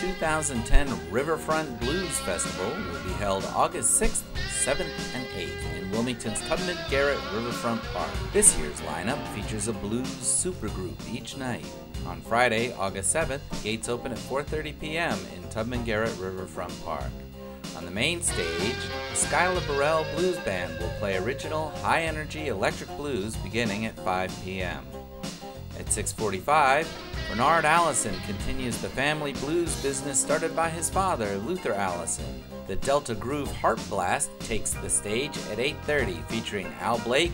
2010 Riverfront Blues Festival will be held August 6th, 7th, and 8th in Wilmington's Tubman Garrett Riverfront Park. This year's lineup features a blues supergroup each night. On Friday, August 7th, gates open at 4:30 p.m. in Tubman Garrett Riverfront Park. On the main stage, the Skyla Burrell Blues Band will play original, high-energy electric blues beginning at 5 p.m. At 6:45, Bernard Allison continues the family blues business started by his father, Luther Allison. The Delta Groove Harp Blast takes the stage at 8:30, featuring Al Blake,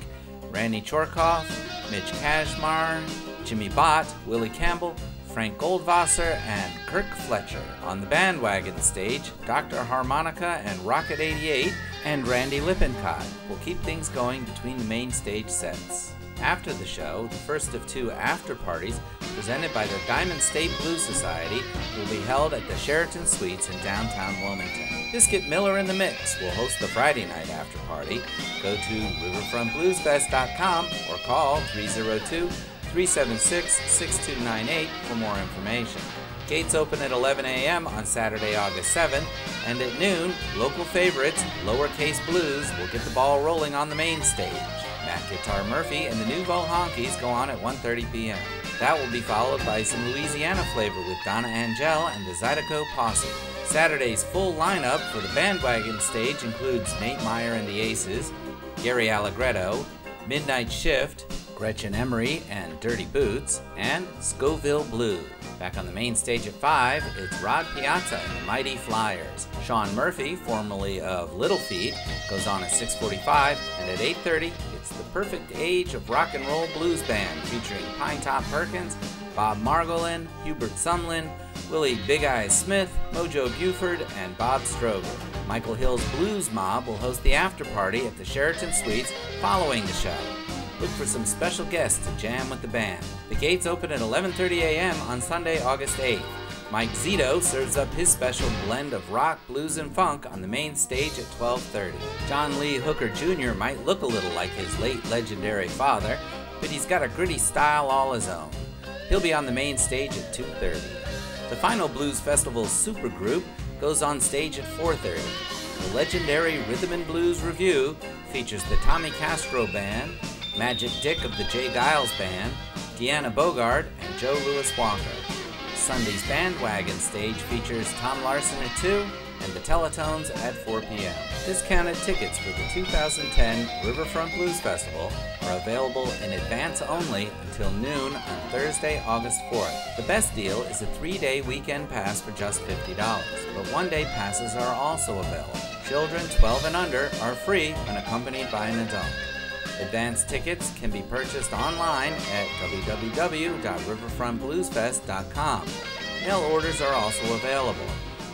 Randy Chortkoff, Mitch Kashmar, Jimi Bott, Willie Campbell, Frank Goldwasser, and Kirk Fletcher. On the bandwagon stage, Dr. Harmonica and Rocket 88 and Randy Lippincott will keep things going between the main stage sets. After the show, the first of two after parties presented by the Diamond State Blues Society will be held at the Sheraton Suites in downtown Wilmington. Biscuit Miller in the Mix will host the Friday night after party. Go to riverfrontbluesfest.com or call 302 376 6298 for more information. Gates open at 11 a.m. on Saturday, August 7th, and at noon, local favorites, Lowercase Blues, will get the ball rolling on the main stage. Matt Guitar Murphy and the new Nouveaux Honkies go on at 1.30 p.m. That will be followed by some Louisiana flavor with Donna Angelle and the Zydeco Posse. Saturday's full lineup for the bandwagon stage includes Nate Meyer and the Aces, Gary Allegretto, Midnight Shift, Gretchen Emery and Dirty Boots, and Scoville Blue. Back on the main stage at 5, it's Rod Piazza and the Mighty Flyers. Shaun Murphy, formerly of Little Feat, goes on at 6.45, and at 8.30, it's the perfect age of rock and roll blues band featuring Pinetop Perkins, Bob Margolin, Hubert Sumlin, Willie Big Eyes Smith, Mojo Buford, and Bob Stroger. Michael Hill's Blues Mob will host the after party at the Sheraton Suites following the show. Look for some special guests to jam with the band. The gates open at 11:30 a.m. on Sunday, August 8th. Mike Zito serves up his special blend of rock, blues, and funk on the main stage at 12:30. John Lee Hooker Jr. might look a little like his late legendary father, but he's got a gritty style all his own. He'll be on the main stage at 2:30. The final Blues Festival supergroup goes on stage at 4:30. The legendary Rhythm and Blues Revue features the Tommy Castro Band, Magic Dick of the J. Geils Band, Deanna Bogart, and Joe Louis Walker. Sunday's bandwagon stage features Tom Larson at 2 and the Teletones at 4 p.m. Discounted tickets for the 2010 Riverfront Blues Festival are available in advance only until noon on Thursday, August 4th. The best deal is a three day weekend pass for just $50, but one day passes are also available. Children 12 and under are free when accompanied by an adult. Advance tickets can be purchased online at www.riverfrontbluesfest.com. Mail orders are also available.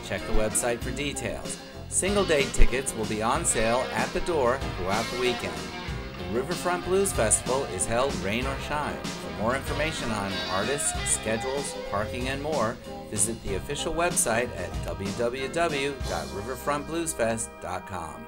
Check the website for details. Single day tickets will be on sale at the door throughout the weekend. The Riverfront Blues Festival is held rain or shine. For more information on artists, schedules, parking, and more, visit the official website at www.riverfrontbluesfest.com.